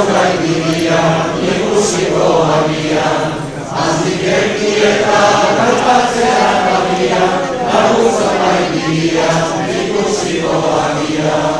sobrai bidia, ikusiko abia, handik eta galpatzea abia, lagu sobrai bidia, ikusiko abia.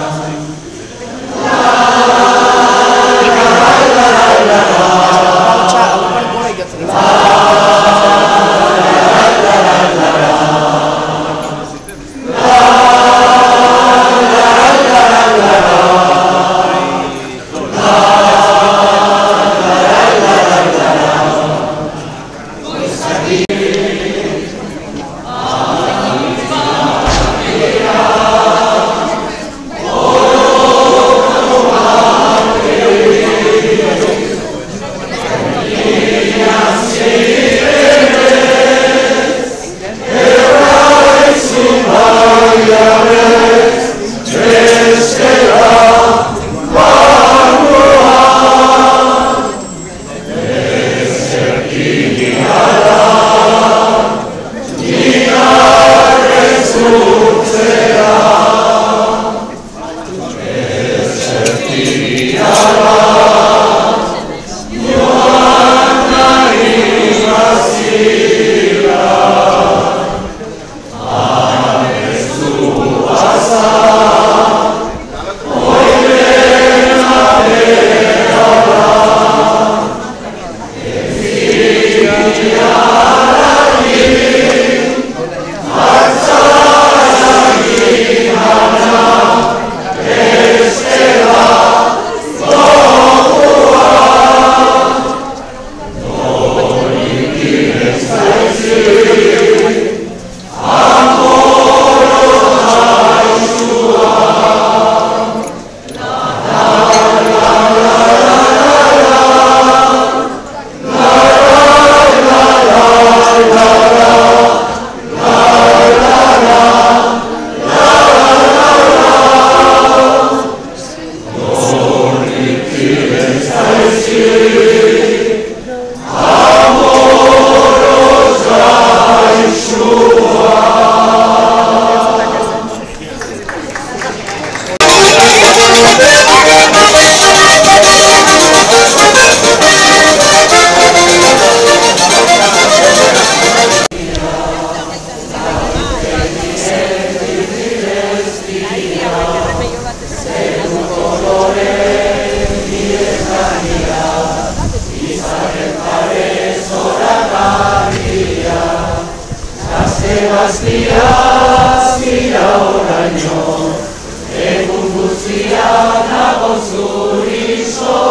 soul.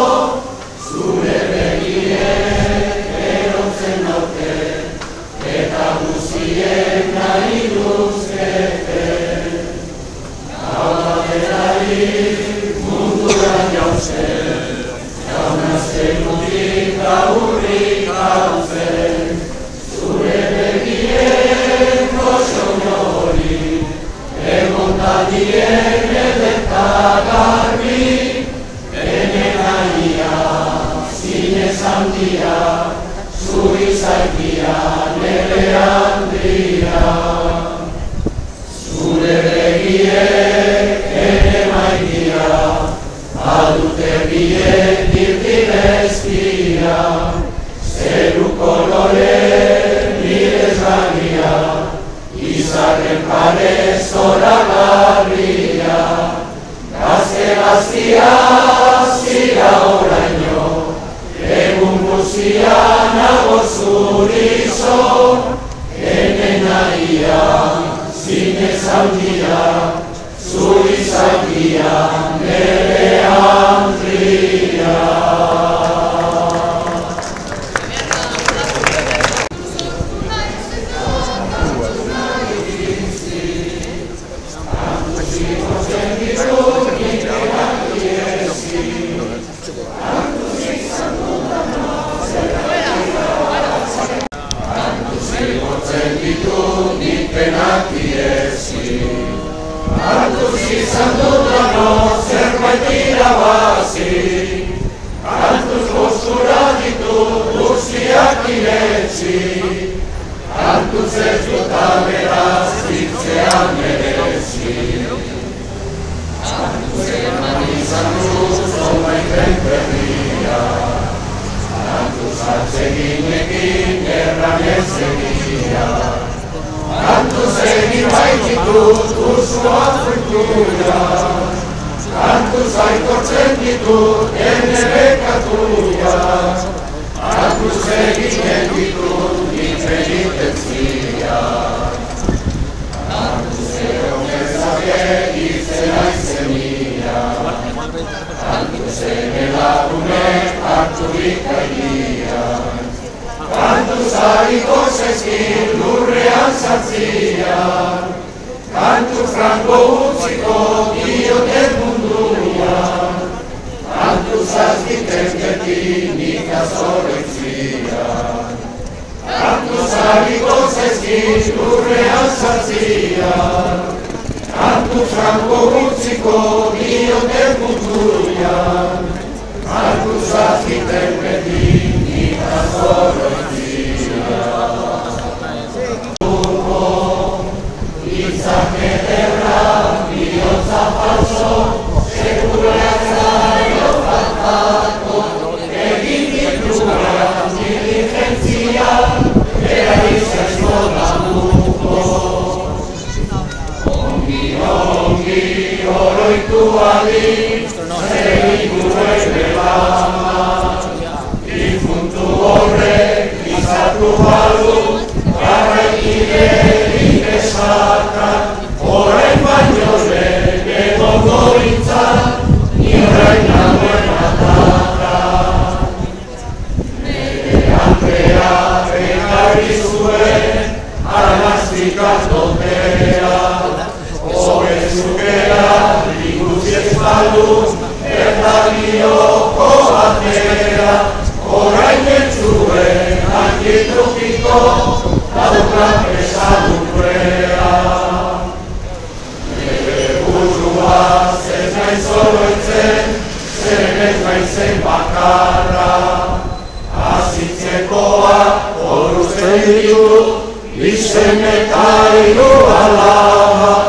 are zora garria, gazte gaztia zira oraino, egun guztia nago zuri zo, hemen zinez handia, zuri zaitia, zertu tabera zitzea merezi. Antuzen man izan du zomaiten berria, antuzatzen ginekin erran ez egia. Antuzen imaititu duzua fruktura, antuz aitortzen ditu ene bekatuia, antuzen ginen ditu Kantu zege lagune hartu ikaia, Kantu zariko zezkin lurrean zartzian, Kantu franko utziko dioten munduan, Kantu zazkiten geti nik azorretzian. Kantu zariko zezkin lurrean zartzian, Kantu franko utziko dioten munduan, Kantu zazkiten geti nik azorretzian. Oroitu ez nahi zoroitzen, Zer ez naizen bakarra, Azitzekoa horuzten ditu, Izen eta hiru alaba,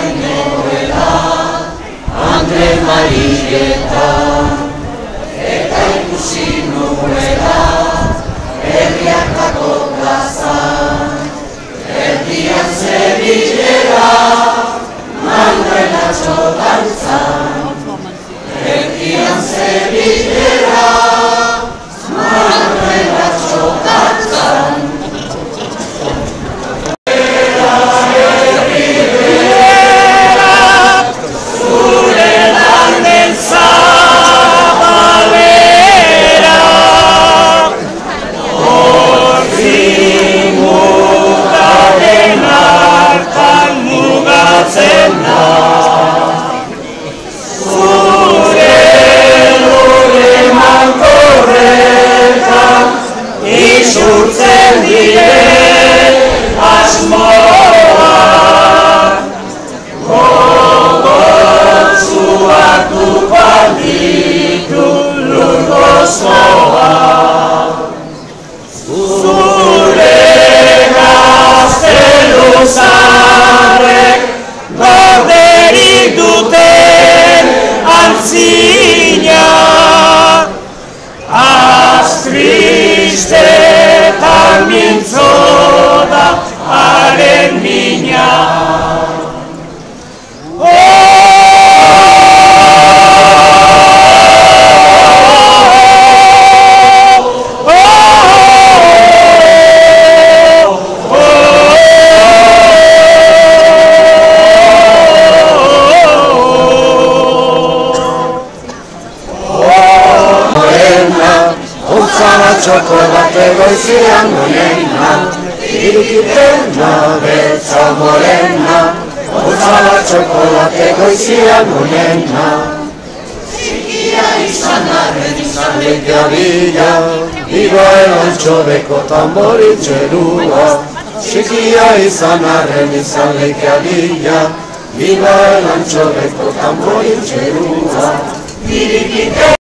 yeah. Txokolate goizian morena, Irukitena beltza morena, Ontzara txokolate goizian morena. Txikia izan arren izan lekia bila, Iba elantxo beko tamboritxerua, Txikia izan arren izan lekia bila, Iba elantxo beko tamboritxerua.